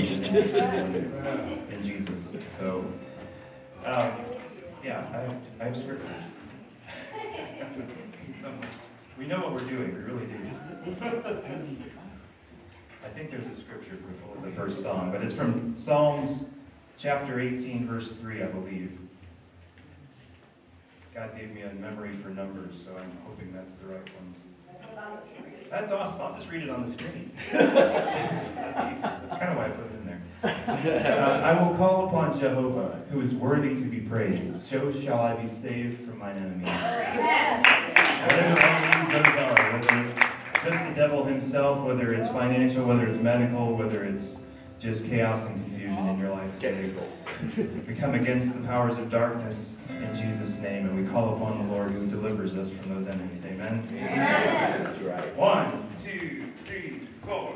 least in Jesus. So, um, yeah, I I have scriptures. we know what we're doing. We really do. I think there's a scripture for the first song, but it's from Psalms chapter 18, verse 3, I believe. God gave me a memory for numbers, so I'm hoping that's the right ones. That's awesome. I'll just read it on the screen. that's kind of why I put it in there. Uh, I will call upon Jehovah, who is worthy to be praised. So shall I be saved from mine enemies. Whatever enemies those are, whether it's just the devil himself, whether it's financial, whether it's medical, whether it's just chaos and confusion in your life Get today. We come against the powers of darkness in Jesus' name, and we call upon the Lord who delivers us from those enemies. Amen? Amen. That's right. One, two, three, four.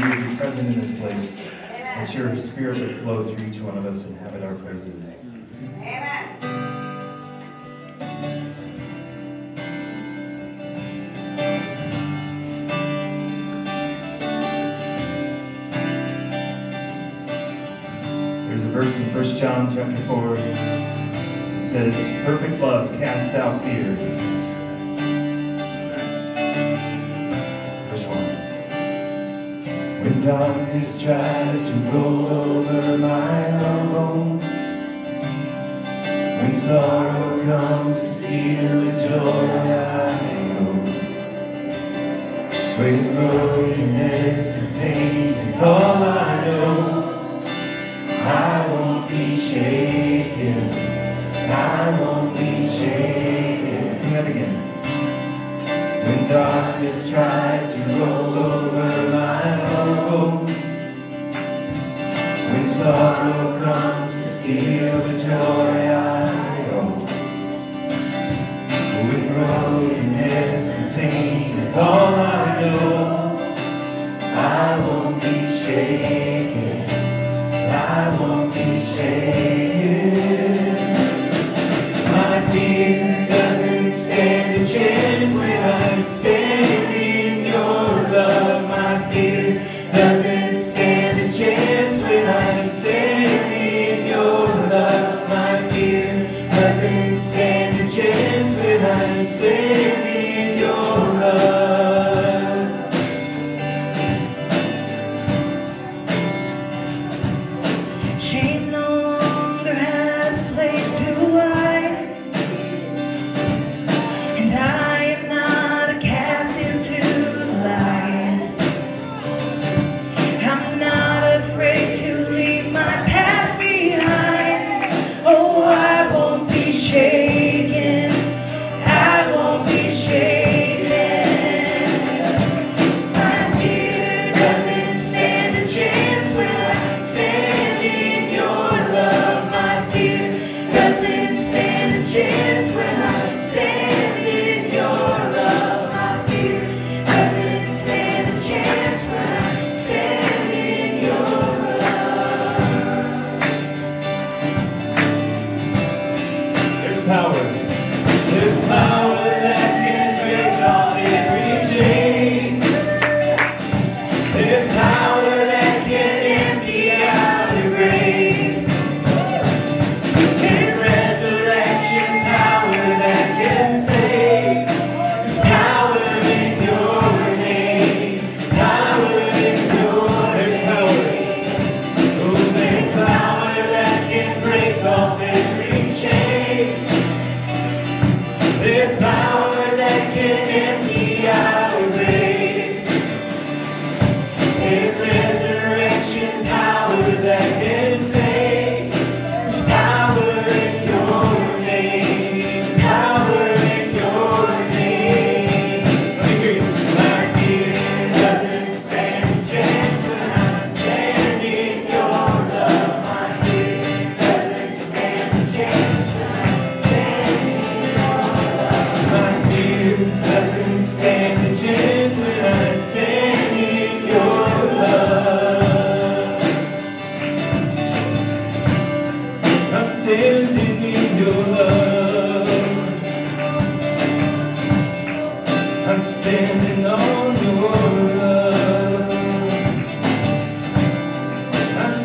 you would be present in this place. That your spirit would flow through each one of us and have it our praises. Amen. There's a verse in 1 John chapter 4. It says, Perfect love casts out fear. and darkness tries to roll over my bones. When sorrow comes to steal the joy I own. When brokenness and pain is all I know, I won't be shaken. I won't be shaken. Sing that again. When darkness tries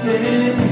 sin.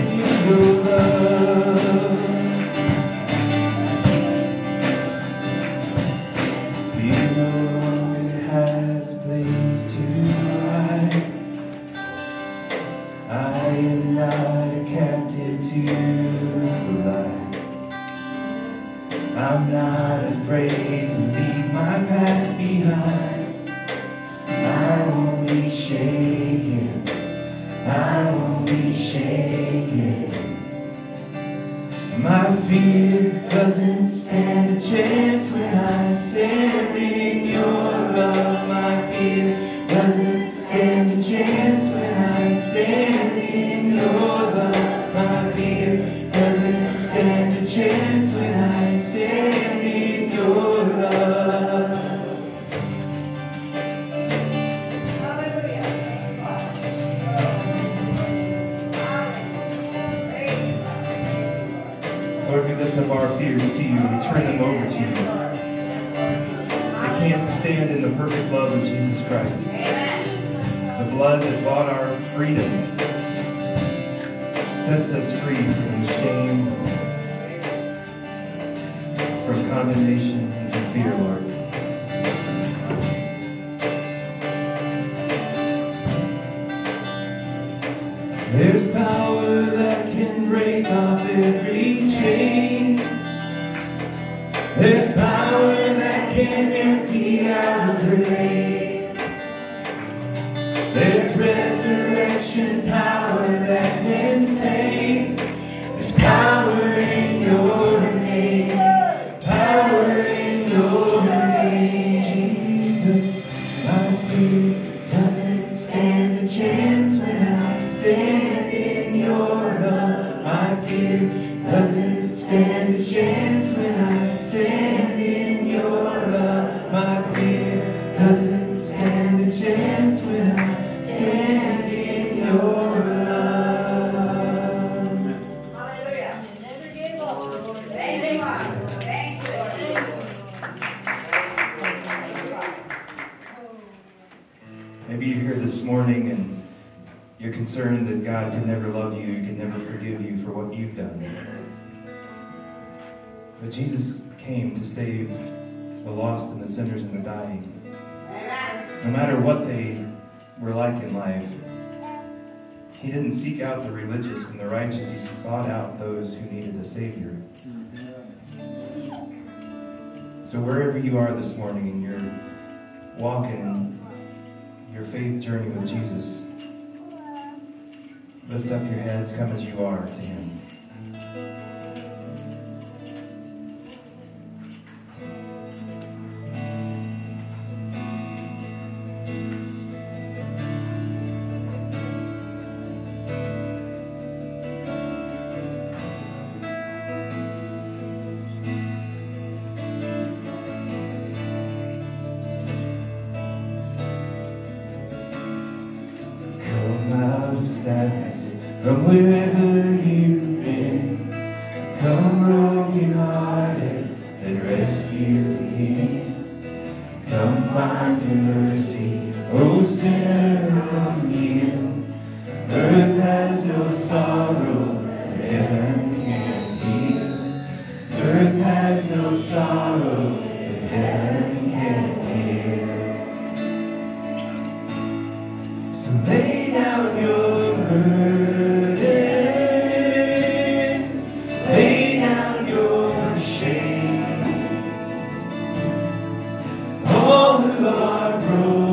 But Jesus came to save the lost and the sinners and the dying. No matter what they were like in life, he didn't seek out the religious and the righteous. He sought out those who needed a Savior. So wherever you are this morning and you're walking your faith journey with Jesus, lift up your heads, come as you are to him. the high room.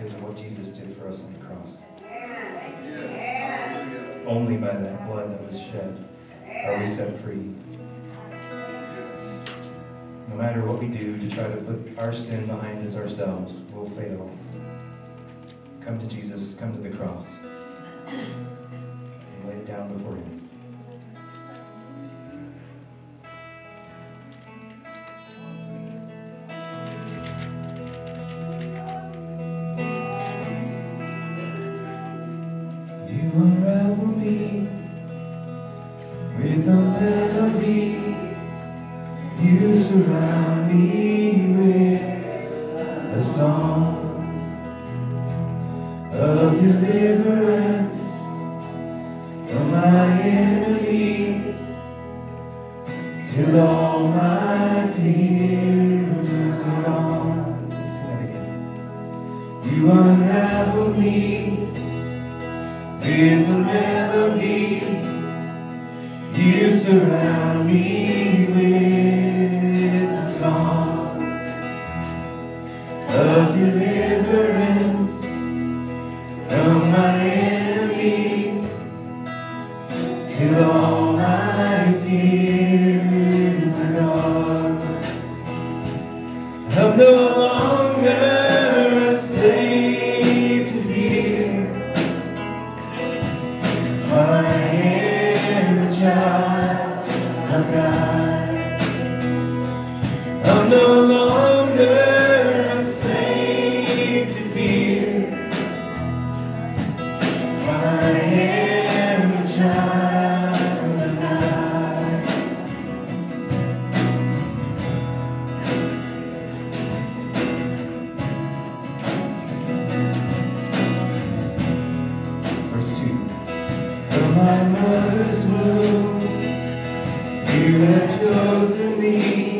because of what Jesus did for us on the cross. Only by that blood that was shed are we set free. No matter what we do to try to put our sin behind us ourselves, we'll fail. Come to Jesus, come to the cross, and lay it down before Him. my mother's womb, you have chosen me.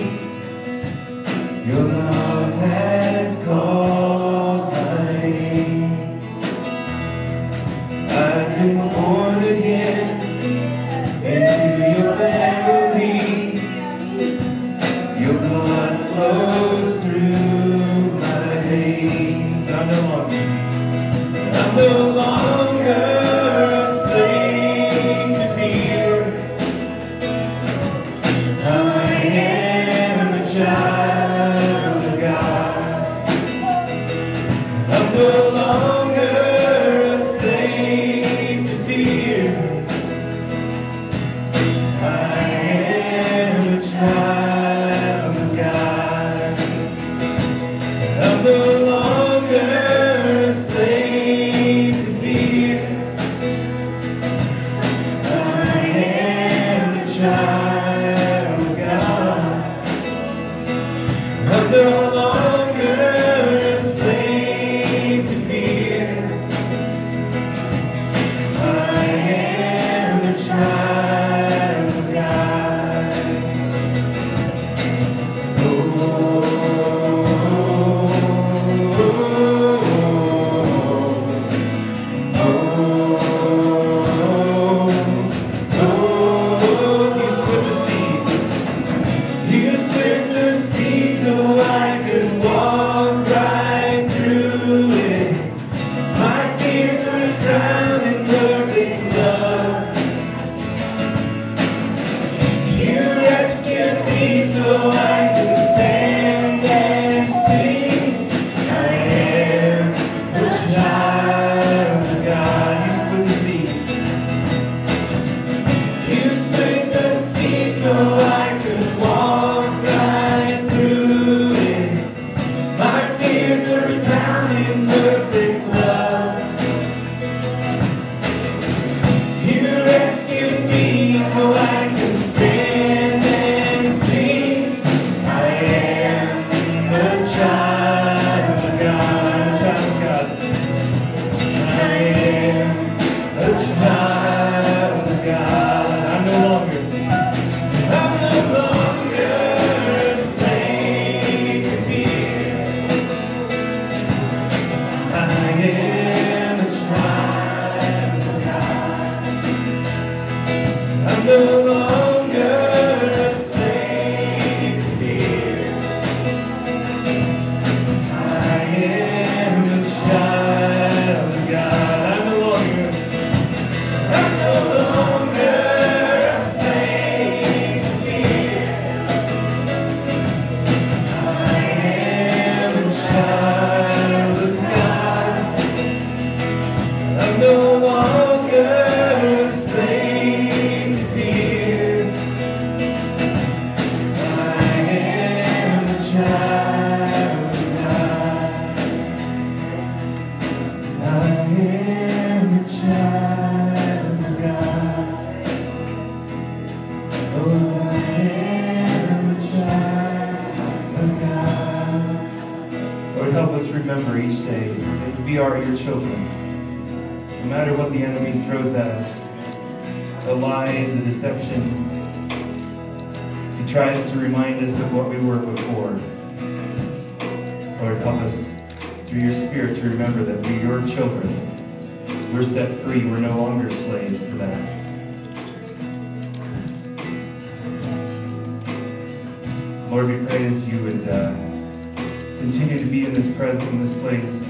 Continue to be in this presence, in this place,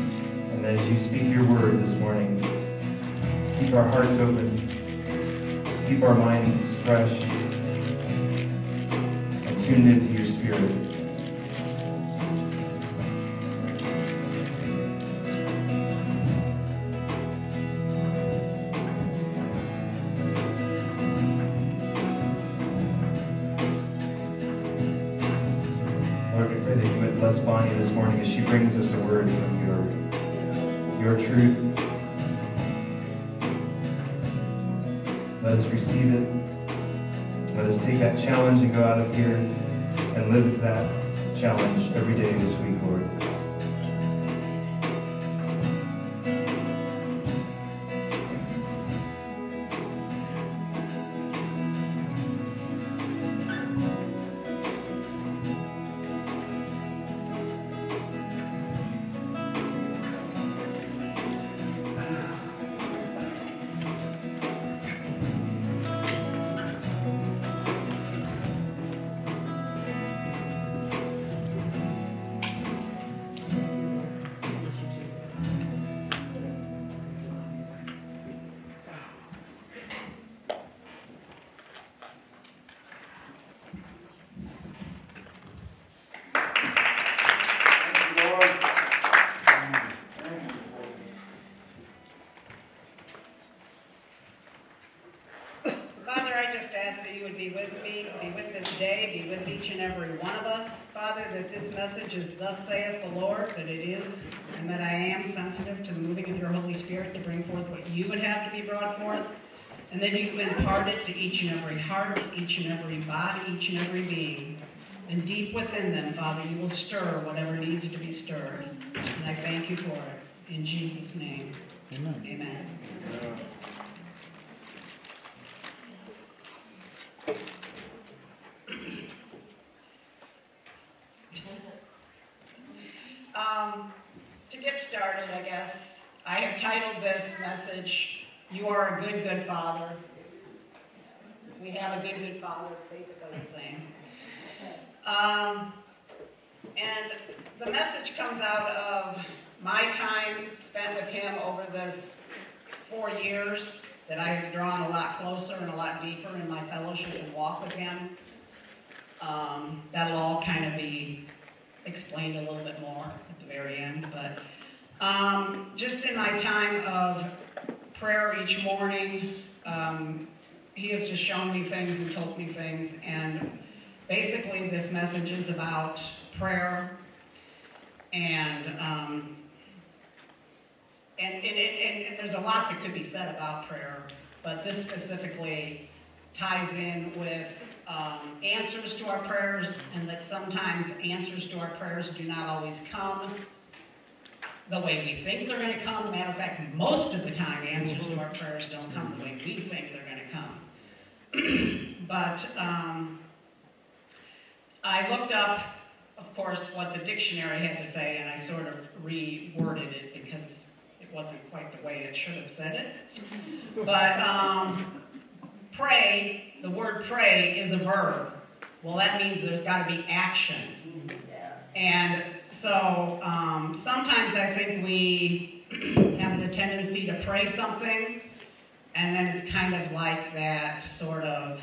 and as you speak your word this morning, keep our hearts open, keep our minds fresh, and tuned into your spirit. brings us a word from your, your truth. Let us receive it. Let us take that challenge and go out of here and live that challenge every day this week, Lord. Then impart it to each and every heart, each and every body, each and every being. And deep within them, Father, you will stir whatever needs to be stirred. And I thank you for it. In Jesus' name. Amen. Amen. Um, to get started, I guess, I have titled this message, You Are a Good, Good Father. Have a good, good father, basically the same. Um, and the message comes out of my time spent with him over this four years that I have drawn a lot closer and a lot deeper in my fellowship and walk with him. Um, that'll all kind of be explained a little bit more at the very end. But um, just in my time of prayer each morning, um, he has just shown me things and told me things. And basically, this message is about prayer and um, and, and, and, and, there's a lot that could be said about prayer, but this specifically ties in with um, answers to our prayers, and that sometimes answers to our prayers do not always come the way we think they're going to come. Matter of fact, most of the time, answers to our prayers don't come the way we think they're going to. but um, I looked up, of course, what the dictionary had to say, and I sort of reworded it because it wasn't quite the way it should have said it. But um, pray, the word pray is a verb. Well, that means there's got to be action. And so um, sometimes I think we have the tendency to pray something, and then it's kind of like that sort of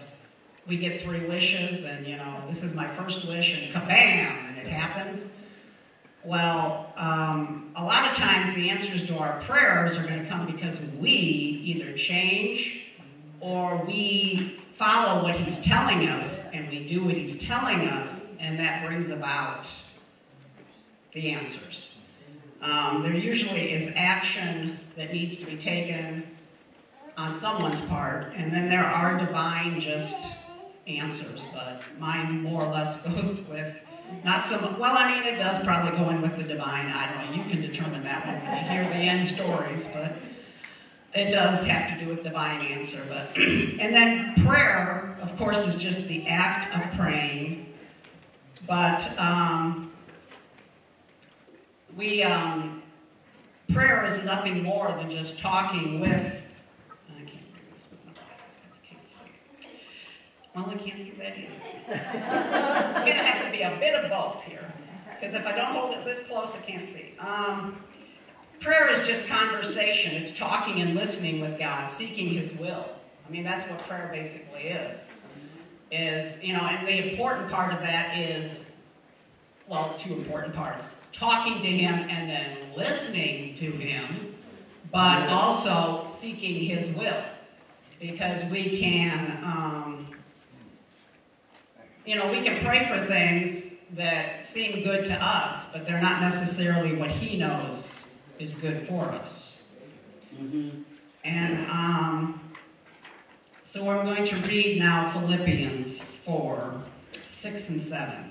we get three wishes, and you know, this is my first wish, and kabam, and it happens. Well, um, a lot of times the answers to our prayers are going to come because we either change or we follow what He's telling us and we do what He's telling us, and that brings about the answers. Um, there usually is action that needs to be taken on someone's part, and then there are divine just answers, but mine more or less goes with not so much, well, I mean, it does probably go in with the divine. I don't know, you can determine that when you hear the end stories, but it does have to do with divine answer. But And then prayer, of course, is just the act of praying. But um, we, um, prayer is nothing more than just talking with Well, I can't see that either. I'm to have to be a bit of both here. Because if I don't hold it this close, I can't see. Um, prayer is just conversation. It's talking and listening with God, seeking His will. I mean, that's what prayer basically is. Is, you know, and the important part of that is, well, two important parts. Talking to Him and then listening to Him, but also seeking His will. Because we can, um, you know, we can pray for things that seem good to us, but they're not necessarily what He knows is good for us. Mm-hmm. And um, so I'm going to read now Philippians 4 6 and 7.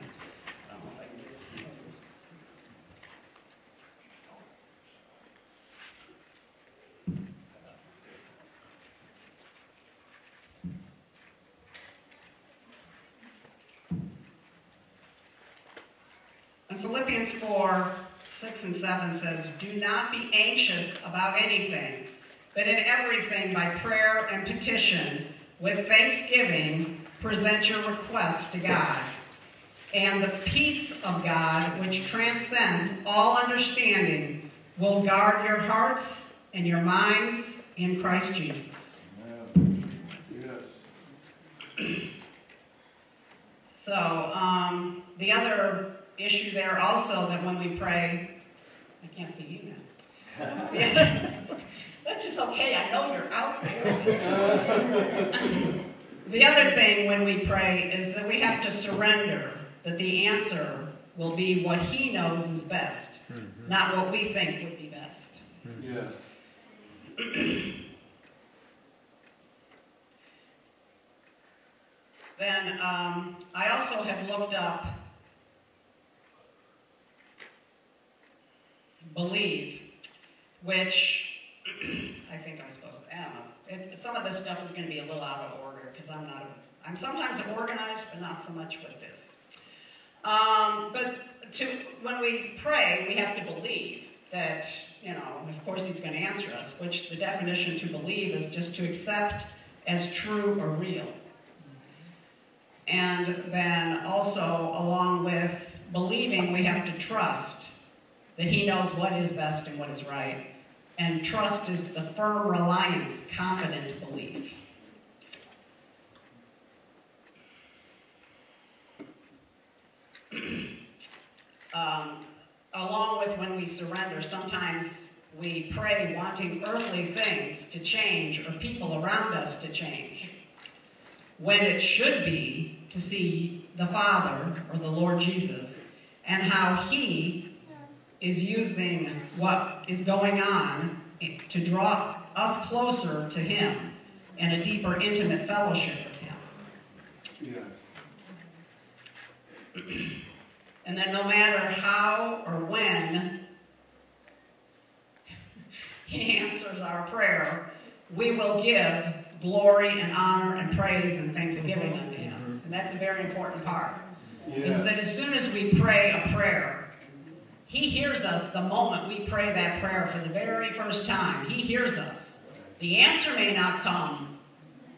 Philippians 4 6 and 7 says, Do not be anxious about anything, but in everything by prayer and petition, with thanksgiving, present your requests to God. And the peace of God, which transcends all understanding, will guard your hearts and your minds in Christ Jesus. Yes. so, um, the other issue there also that when we pray, I can't see you now. yeah. Which is okay, I know you're out there. The other thing when we pray is that we have to surrender that the answer will be what He knows is best, mm-hmm. not what we think would be best. Yes. then um, I also have looked up believe, which I think I'm supposed to, I don't know. It, some of this stuff is going to be a little out of order because I'm not, a, I'm sometimes organized, but not so much with this. Um, but to, when we pray, we have to believe that, you know, of course he's going to answer us, which the definition to believe is just to accept as true or real. And then also, along with believing, we have to trust that he knows what is best and what is right. And trust is the firm reliance, confident belief. um, along with when we surrender, sometimes we pray wanting earthly things to change or people around us to change. When it should be to see the Father or the Lord Jesus and how He is using what is going on to draw us closer to Him and a deeper, intimate fellowship with Him. Yes. and then no matter how or when He answers our prayer, we will give glory and honor and praise and thanksgiving mm-hmm. unto Him. Mm-hmm. And that's a very important part. Yes. Is that as soon as we pray a prayer, He hears us the moment we pray that prayer for the very first time. He hears us. The answer may not come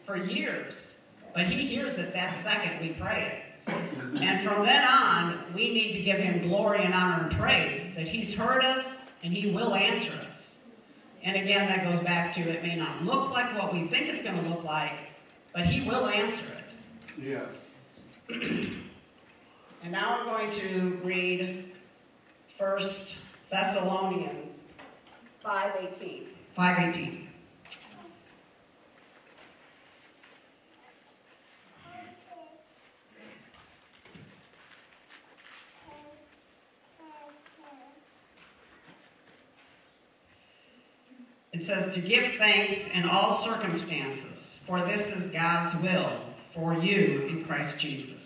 for years, but He hears it that second we pray it. And from then on, we need to give Him glory and honor and praise that He's heard us and He will answer us. And again, that goes back to it may not look like what we think it's going to look like, but He will answer it. Yes. and now I'm going to read First Thessalonians 5.18. 5.18. It says to give thanks in all circumstances, for this is God's will for you in Christ Jesus.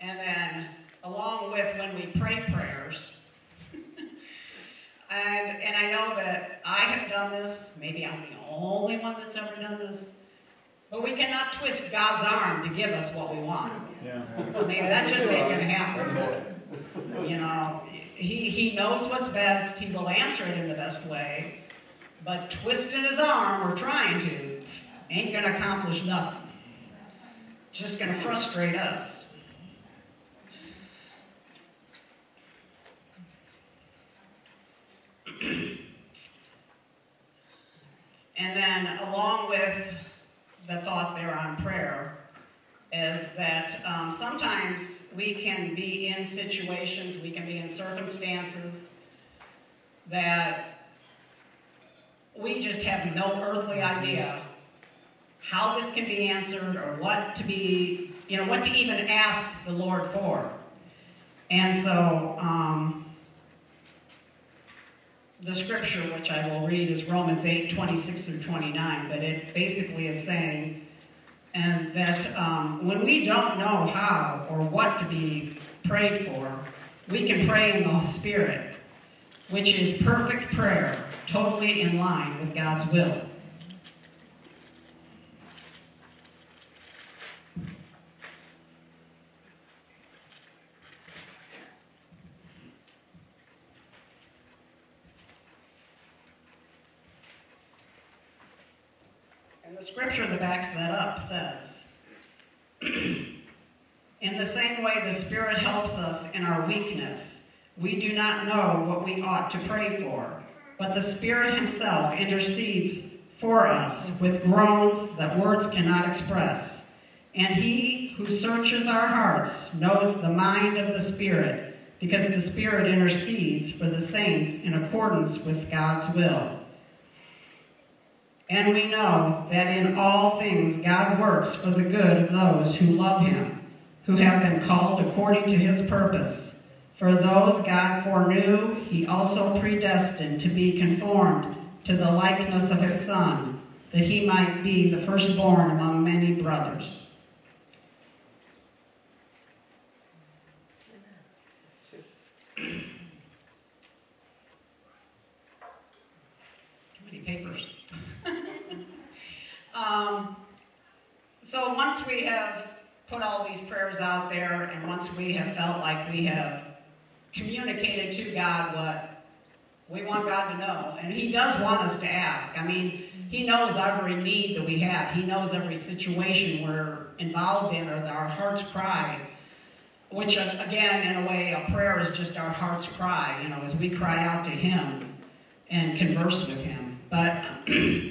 And then, along with when we pray prayers, and, and I know that I have done this, maybe I'm the only one that's ever done this, but we cannot twist God's arm to give us what we want. Yeah. I mean, that just ain't going to happen. You know, he, he knows what's best. He will answer it in the best way. But twisting his arm or trying to ain't going to accomplish nothing. just going to frustrate us. And then along with the thought there on prayer, is that um, sometimes we can be in situations, we can be in circumstances that we just have no earthly idea how this can be answered or what to be, you know, what to even ask the Lord for. And so, um, the scripture, which I will read, is Romans 8 26 through 29, but it basically is saying, and that um, when we don't know how or what to be prayed for, we can pray in the Spirit, which is perfect prayer, totally in line with God's will. the scripture that backs that up says, In the same way the Spirit helps us in our weakness, we do not know what we ought to pray for, but the Spirit Himself intercedes for us with groans that words cannot express. And He who searches our hearts knows the mind of the Spirit, because the Spirit intercedes for the saints in accordance with God's will. And we know that in all things God works for the good of those who love him, who have been called according to his purpose. For those God foreknew, he also predestined to be conformed to the likeness of his Son, that he might be the firstborn among many brothers. Too many papers. Um, so once we have put all these prayers out there, and once we have felt like we have communicated to God what we want God to know, and He does want us to ask. I mean, He knows every need that we have. He knows every situation we're involved in, or our heart's cry. Which, uh, again, in a way, a prayer is just our heart's cry. You know, as we cry out to Him and converse with Him. But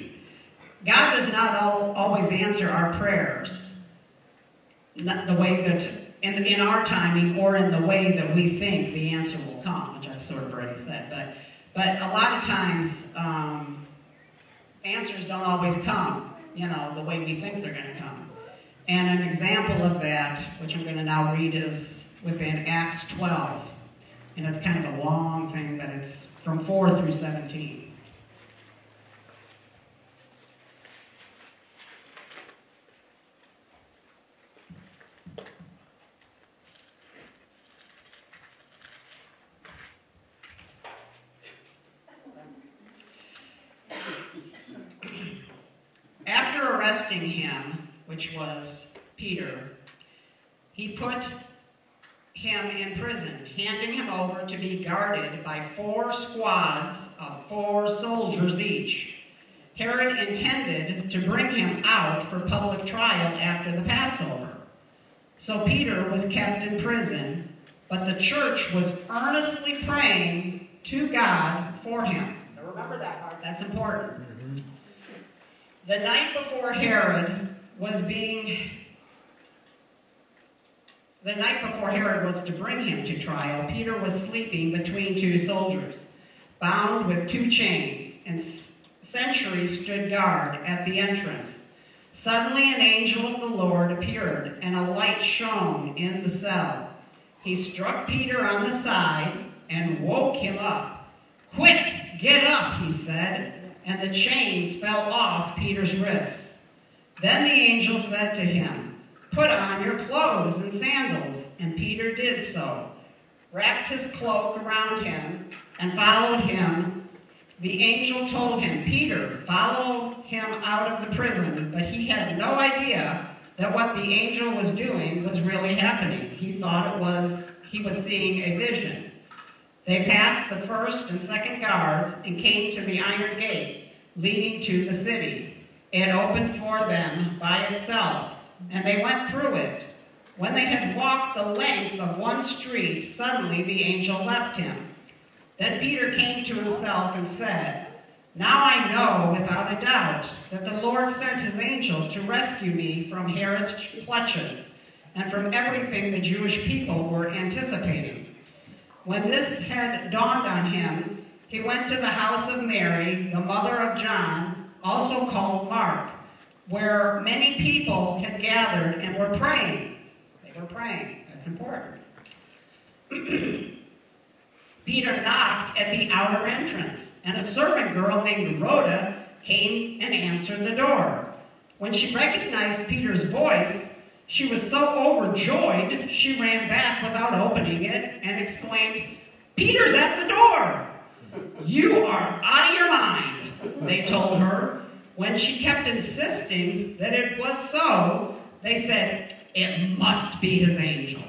God does not all, always answer our prayers the way that, in, in our timing or in the way that we think the answer will come, which I've sort of already said. But, but a lot of times, um, answers don't always come, you know, the way we think they're going to come. And an example of that, which I'm going to now read, is within Acts 12. And it's kind of a long thing, but it's from 4 through 17. After arresting him, which was Peter, he put him in prison, handing him over to be guarded by four squads of four soldiers each. Herod intended to bring him out for public trial after the Passover. So Peter was kept in prison, but the church was earnestly praying to God for him. Now remember that part, that's important. Mm-hmm. The night before Herod was being the night before Herod was to bring him to trial, Peter was sleeping between two soldiers, bound with two chains, and sentries stood guard at the entrance. Suddenly an angel of the Lord appeared, and a light shone in the cell. He struck Peter on the side and woke him up. Quick, get up, he said, and the chains fell off Peter's wrists. Then the angel said to him, Put on your clothes and sandals. And Peter did so, wrapped his cloak around him, and followed him. The angel told him, Peter, follow him out of the prison. But he had no idea that what the angel was doing was really happening. He thought it was, he was seeing a vision. They passed the first and second guards and came to the iron gate leading to the city. It opened for them by itself and they went through it. When they had walked the length of one street, suddenly the angel left him. Then Peter came to himself and said, Now I know without a doubt that the Lord sent his angel to rescue me from Herod's clutches and from everything the Jewish people were anticipating. When this had dawned on him, he went to the house of Mary, the mother of John, also called Mark where many people had gathered and were praying. They were praying. That's important. Peter knocked at the outer entrance, and a servant girl named Rhoda came and answered the door. When she recognized Peter's voice, she was so overjoyed she ran back without opening it and exclaimed, Peter's at the door! You are out of your mind, they told her. When she kept insisting that it was so, they said, It must be his angel.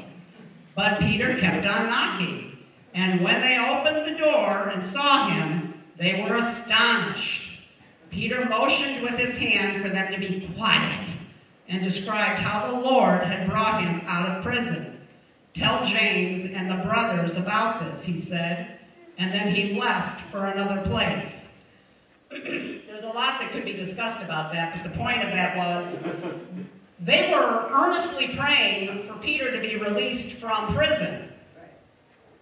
But Peter kept on knocking. And when they opened the door and saw him, they were astonished. Peter motioned with his hand for them to be quiet and described how the Lord had brought him out of prison. Tell James and the brothers about this, he said, and then he left for another place. There's a lot that could be discussed about that, but the point of that was they were earnestly praying for Peter to be released from prison.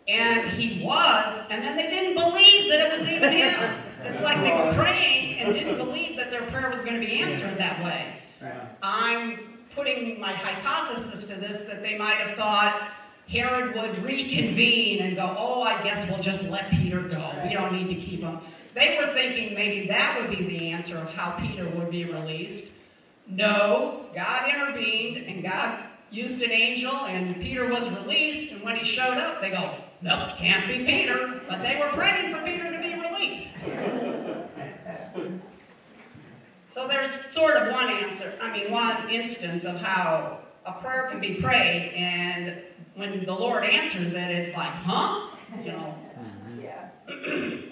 And he was, and then they didn't believe that it was even him. It's like they were praying and didn't believe that their prayer was going to be answered that way. I'm putting my hypothesis to this that they might have thought Herod would reconvene and go, oh, I guess we'll just let Peter go. We don't need to keep him. They were thinking maybe that would be the answer of how Peter would be released. No, God intervened and God used an angel and Peter was released. And when he showed up, they go, no, it can't be Peter. But they were praying for Peter to be released. So there's sort of one answer, I mean, one instance of how a prayer can be prayed, and when the Lord answers it, it's like, huh? You know. Mm-hmm. Yeah.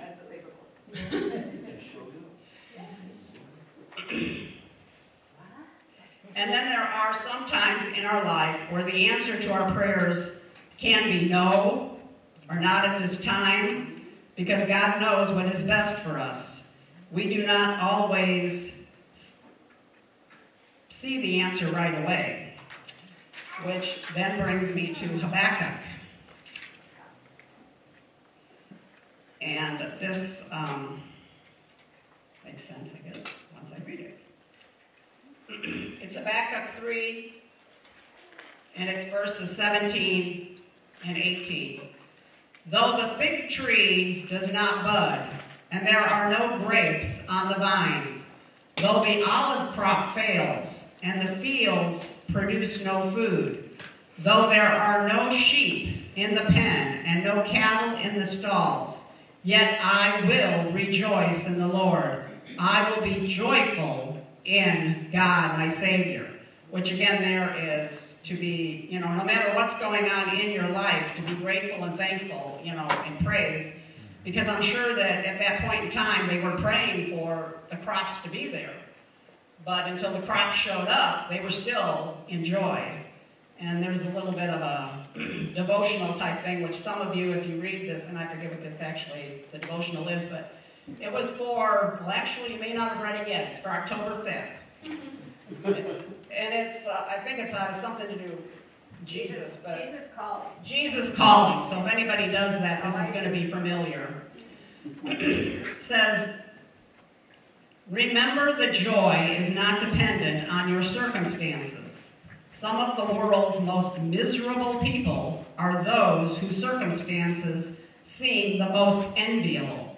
And then there are some times in our life where the answer to our prayers can be no or not at this time because God knows what is best for us. We do not always see the answer right away, which then brings me to Habakkuk. And this um, makes sense, I guess, once I read it. it's Habakkuk 3, and it's verses 17 and 18. Though the fig tree does not bud, and there are no grapes on the vines, though the olive crop fails, and the fields produce no food, though there are no sheep in the pen, and no cattle in the stalls, yet I will rejoice in the Lord. I will be joyful in God, my Savior. Which again, there is to be, you know, no matter what's going on in your life, to be grateful and thankful, you know, and praise. Because I'm sure that at that point in time, they were praying for the crops to be there. But until the crops showed up, they were still in joy. And there's a little bit of a devotional type thing, which some of you, if you read this, and I forget what this actually, the devotional is, but it was for, well, actually, you may not have read it yet. It's for October 5th. and it's, uh, I think it's out of something to do Jesus, but Jesus called. Jesus calling. So if anybody does that, this is going to be familiar. it says, Remember the joy is not dependent on your circumstances. Some of the world's most miserable people are those whose circumstances seem the most enviable.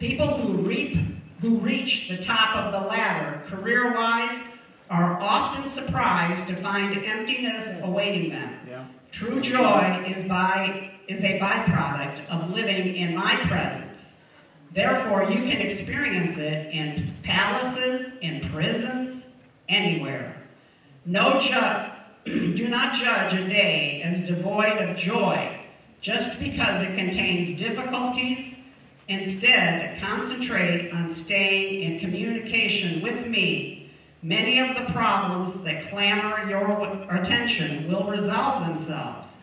People who reap, who reach the top of the ladder career-wise are often surprised to find emptiness awaiting them. Yeah. True joy is by is a byproduct of living in my presence. Therefore, you can experience it in palaces, in prisons, anywhere. No ju- do not judge a day as devoid of joy just because it contains difficulties. Instead, concentrate on staying in communication with me. Many of the problems that clamor your attention will resolve themselves.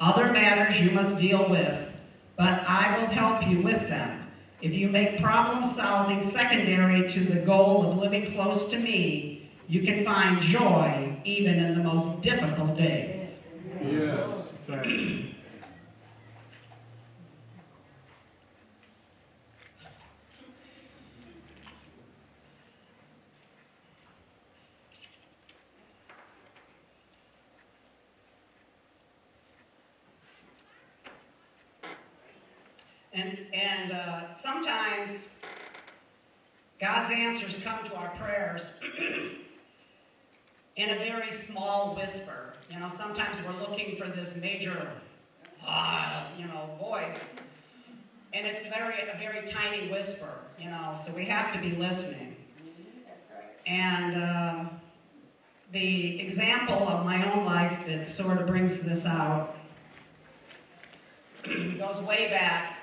Other matters you must deal with, but I will help you with them. If you make problem solving secondary to the goal of living close to me, you can find joy even in the most difficult days. Yes. And, and uh, sometimes God's answers come to our prayers in a very small whisper. You know, sometimes we're looking for this major, ah, you know, voice. And it's very, a very tiny whisper, you know, so we have to be listening. And um, the example of my own life that sort of brings this out goes way back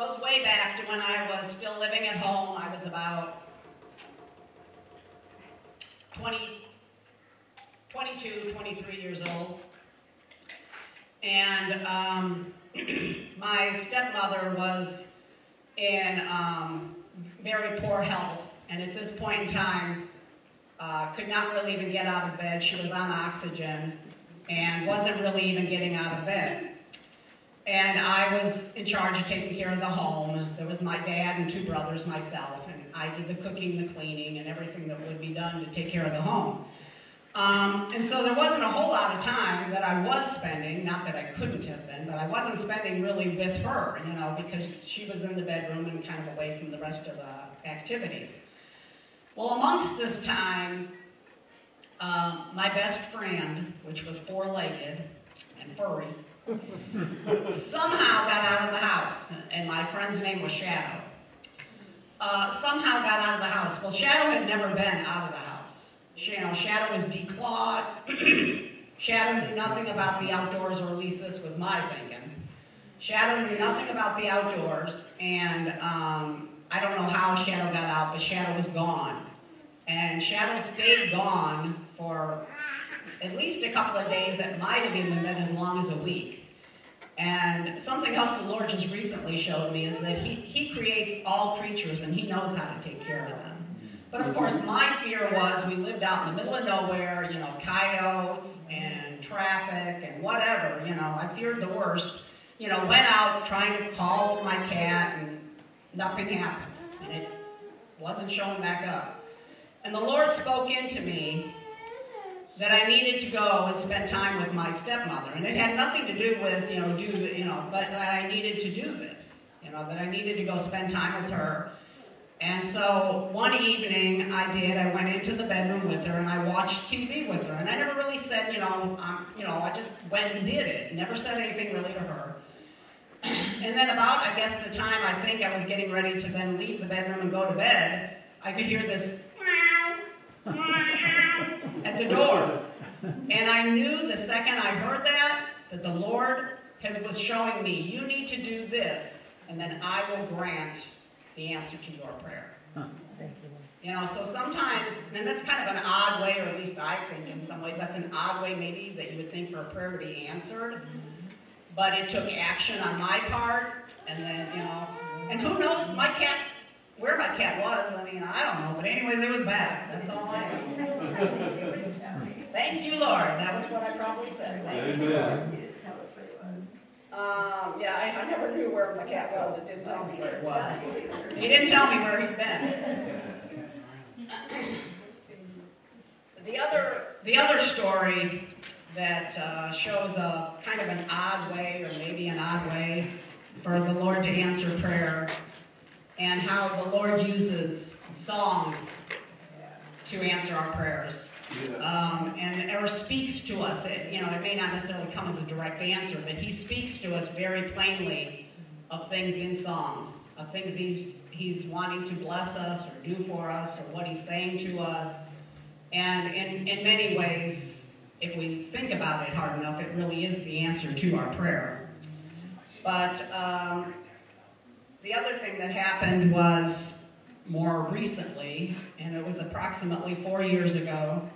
goes way back to when I was still living at home. I was about 20, 22, 23 years old. And um, my stepmother was in um, very poor health. And at this point in time, uh, could not really even get out of bed. She was on oxygen and wasn't really even getting out of bed. And I was in charge of taking care of the home. There was my dad and two brothers, myself, and I did the cooking, the cleaning, and everything that would be done to take care of the home. Um, and so there wasn't a whole lot of time that I was spending, not that I couldn't have been, but I wasn't spending really with her, you know, because she was in the bedroom and kind of away from the rest of the activities. Well, amongst this time, um, my best friend, which was four-legged and furry, somehow got out of the house, and my friend's name was Shadow. Uh, somehow got out of the house. Well, Shadow had never been out of the house. You know, Shadow was declawed. Shadow knew nothing about the outdoors, or at least this was my thinking. Shadow knew nothing about the outdoors, and um, I don't know how Shadow got out, but Shadow was gone. And Shadow stayed gone for at least a couple of days that might have even been as long as a week. And something else the Lord just recently showed me is that He, he creates all creatures and He knows how to take care of them. But of course, my fear was we lived out in the middle of nowhere, you know, coyotes and traffic and whatever, you know, I feared the worst. You know, went out trying to call for my cat and nothing happened. And it wasn't showing back up. And the Lord spoke into me that I needed to go and spend time with my stepmother. And it had nothing to do with, you know, do, you know, but that I needed to do this. You know, that I needed to go spend time with her. And so one evening I did, I went into the bedroom with her and I watched TV with her. And I never really said, you know, um, you know, I just went and did it. Never said anything really to her. and then about, I guess, the time I think I was getting ready to then leave the bedroom and go to bed, I could hear this at the door. And I knew the second I heard that, that the Lord had, was showing me, you need to do this, and then I will grant the answer to your prayer. Thank you. You know, so sometimes, and that's kind of an odd way, or at least I think in some ways, that's an odd way maybe that you would think for a prayer to be answered. Mm-hmm. But it took action on my part, and then, you know, and who knows, my cat, where my cat was, I mean, I don't know, but anyways, it was back, that's all I know. Thank you, Lord, that was what I probably said, thank you. Amen. Um, yeah, I, I never knew where my cat was, it didn't tell me where it was. He didn't tell me where he'd been. The other, the other story that uh, shows a kind of an odd way, or maybe an odd way, for the Lord to answer prayer, and how the Lord uses songs to answer our prayers. Um, and or speaks to us. It, you know, it may not necessarily come as a direct answer, but he speaks to us very plainly of things in songs, of things he's he's wanting to bless us or do for us, or what he's saying to us. And in, in many ways, if we think about it hard enough, it really is the answer to our prayer. But um, the other thing that happened was more recently, and it was approximately four years ago.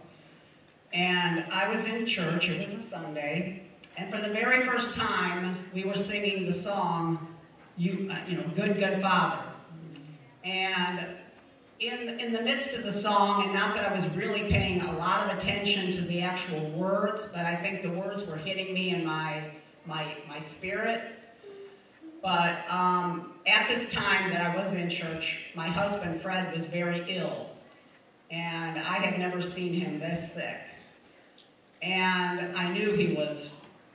And I was in church, it was a Sunday, and for the very first time, we were singing the song, you, uh, you know, Good, Good Father. And in, in the midst of the song, and not that I was really paying a lot of attention to the actual words, but I think the words were hitting me in my, my, my spirit. But um, at this time that I was in church, my husband Fred was very ill, and I had never seen him this sick. And I knew he was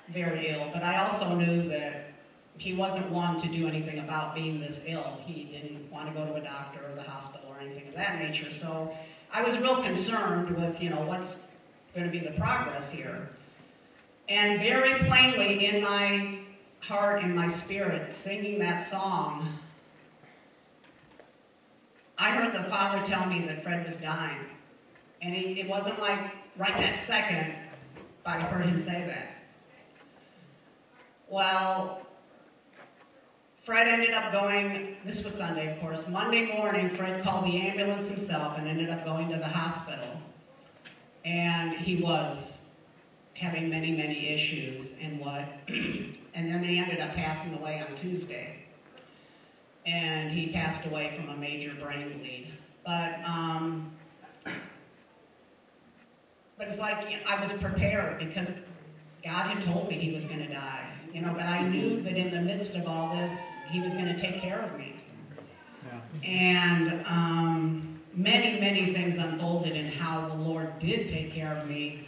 very ill, but I also knew that he wasn't one to do anything about being this ill. He didn't want to go to a doctor or the hospital or anything of that nature. So I was real concerned with, you know, what's going to be the progress here. And very plainly in my heart and my spirit, singing that song, I heard the Father tell me that Fred was dying. And it, it wasn't like right that second, but I heard him say that. Well, Fred ended up going, this was Sunday, of course. Monday morning, Fred called the ambulance himself and ended up going to the hospital. And he was having many, many issues and what, and then they ended up passing away on Tuesday. And he passed away from a major brain bleed. But um, was like, you know, I was prepared because God had told me he was gonna die, you know, but I knew that in the midst of all this, he was gonna take care of me. Yeah. And um, many, many things unfolded in how the Lord did take care of me.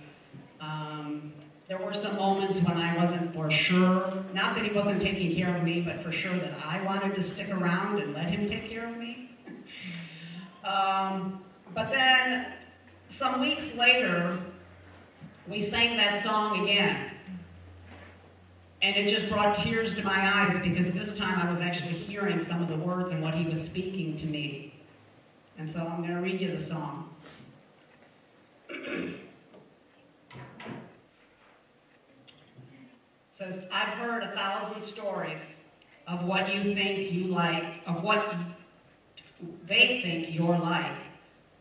Um, there were some moments when I wasn't for sure, not that he wasn't taking care of me, but for sure that I wanted to stick around and let him take care of me. um, but then, some weeks later, we sang that song again. And it just brought tears to my eyes because this time I was actually hearing some of the words and what he was speaking to me. And so I'm going to read you the song. it says, I've heard a thousand stories of what you think you like, of what they think you're like,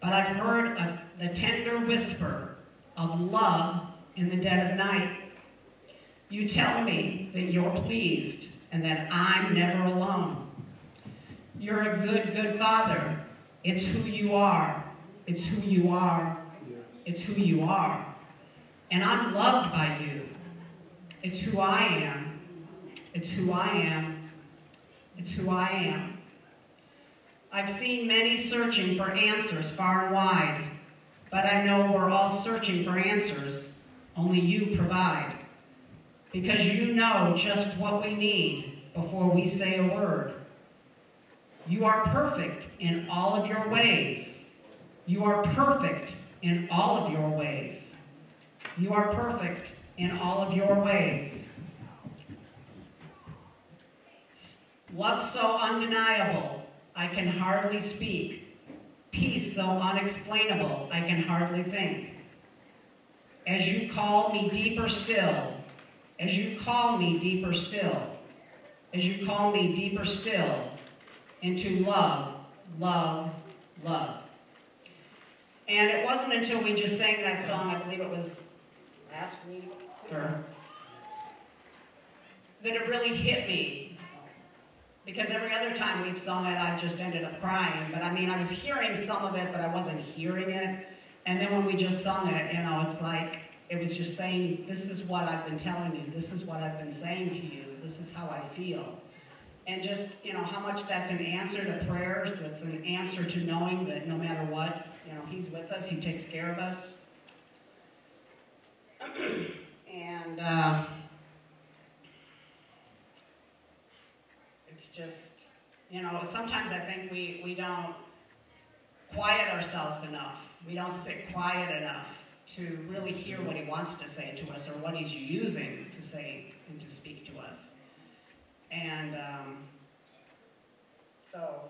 but I've heard a, the tender whisper of love in the dead of night. You tell me that you're pleased and that I'm never alone. You're a good, good father. It's who you are. It's who you are. It's who you are. And I'm loved by you. It's who I am. It's who I am. It's who I am. I've seen many searching for answers far and wide, but I know we're all searching for answers. Only you provide. Because you know just what we need before we say a word. You are perfect in all of your ways. You are perfect in all of your ways. You are perfect in all of your ways. Love so undeniable, I can hardly speak. Peace so unexplainable, I can hardly think. As you call me deeper still, as you call me deeper still, as you call me deeper still into love, love, love. And it wasn't until we just sang that song, I believe it was last week, or, that it really hit me. Because every other time we've sung it, I've just ended up crying. But I mean, I was hearing some of it, but I wasn't hearing it. And then when we just sung it, you know, it's like, it was just saying, this is what I've been telling you. This is what I've been saying to you. This is how I feel. And just, you know, how much that's an answer to prayers, that's an answer to knowing that no matter what, you know, He's with us, He takes care of us. and uh, it's just, you know, sometimes I think we, we don't quiet ourselves enough. We don't sit quiet enough to really hear what he wants to say to us or what he's using to say and to speak to us. And um, so,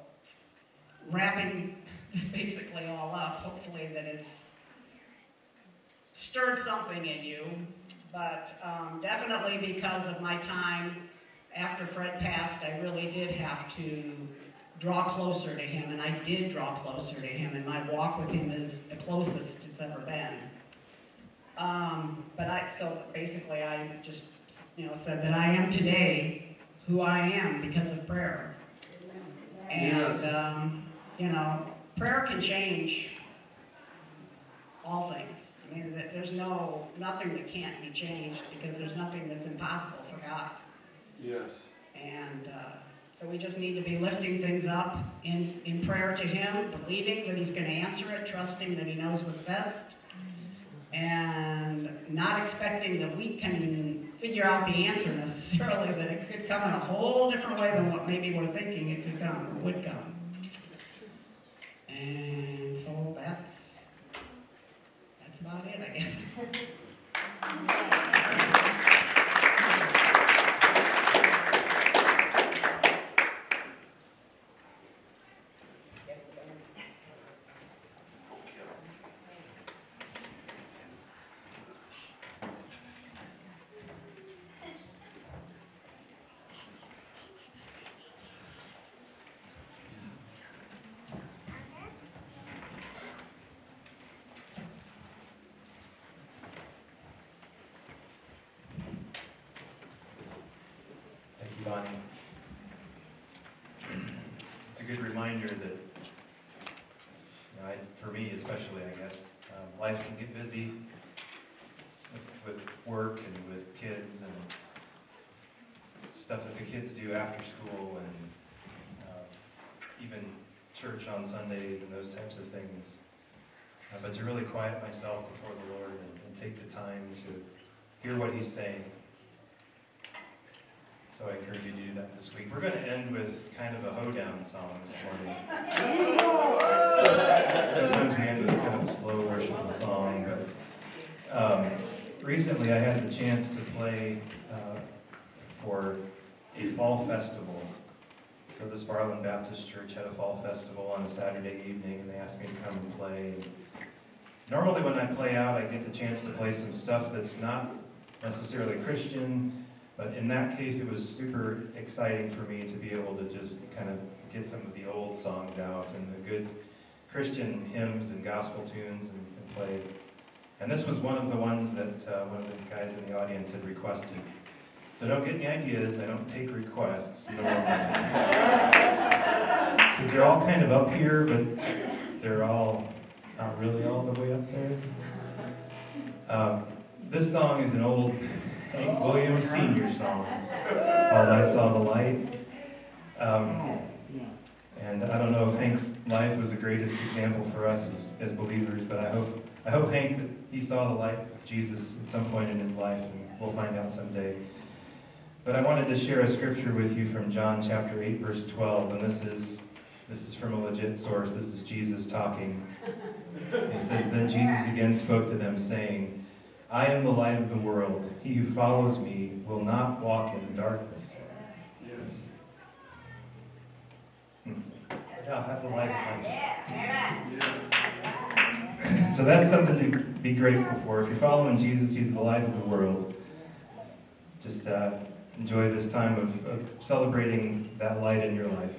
wrapping this basically all up, hopefully that it's stirred something in you, but um, definitely because of my time after Fred passed, I really did have to draw closer to him, and I did draw closer to him, and my walk with him is the closest it's ever been. Um, but I, so basically I just, you know, said that I am today who I am because of prayer. And, Yes. um, you know, prayer can change all things. I mean, there's no, nothing that can't be changed because there's nothing that's impossible for God. Yes. And uh, so we just need to be lifting things up in, in prayer to Him, believing that He's going to answer it, trusting that He knows what's best, and not expecting that we can figure out the answer necessarily, but it could come in a whole different way than what maybe we're thinking it could come or would come. And so that's, that's about it, I guess. It's a good reminder that, you know, I- for me especially, I guess, um, life can get busy. with work and with kids and stuff that the kids do after school and uh, even church on Sundays and those types of things. Uh, but to really quiet myself before the Lord and, and take the time to hear what He's saying. So I encourage you to do that this week. We're going to end with kind of a hoedown song this morning. Sometimes we end with kind of a slow worshipful song, but um, recently I had the chance to play uh, for a fall festival. So this Sparland Baptist Church had a fall festival on a Saturday evening, and they asked me to come and play. Normally, when I play out, I get the chance to play some stuff that's not necessarily Christian, but in that case, it was super exciting for me to be able to just kind of get some of the old songs out and the good Christian hymns and gospel tunes and, and play. And this was one of the ones that uh, one of the guys in the audience had requested. So don't get any ideas. I don't take requests. Because they're all kind of up here, but they're all not really all the way up there. Um, this song is an old Hank Williams Sr. song called I Saw the Light. Um, and I don't know if Hank's life was the greatest example for us as, as believers, but I hope, I hope Hank, that he saw the light of Jesus at some point in his life, and we'll find out someday. But I wanted to share a scripture with you from John chapter 8, verse 12, and this is, this is from a legit source. This is Jesus talking. He says, Then Jesus again spoke to them, saying, I am the light of the world. He who follows me will not walk in darkness. Yes. Yeah, have the light of life. So that's something to be grateful for. If you're following Jesus, He's the light of the world. Just uh, enjoy this time of, of celebrating that light in your life.